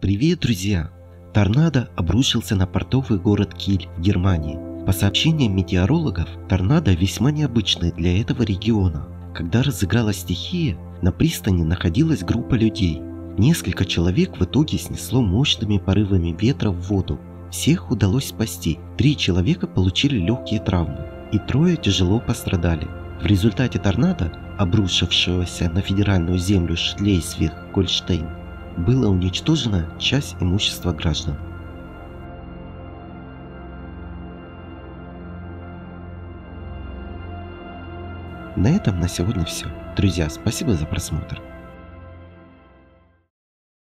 Привет, друзья! Торнадо обрушился на портовый город Киль в Германии. По сообщениям метеорологов, торнадо весьма необычное для этого региона. Когда разыгралась стихия, на пристани находилась группа людей. Несколько человек в итоге снесло мощными порывами ветра в воду. Всех удалось спасти. Три человека получили легкие травмы, и трое тяжело пострадали. В результате торнадо, обрушившегося на федеральную землю Шлейсвиг-Гольштейн, была уничтожена часть имущества граждан. На этом на сегодня все. Друзья, спасибо за просмотр.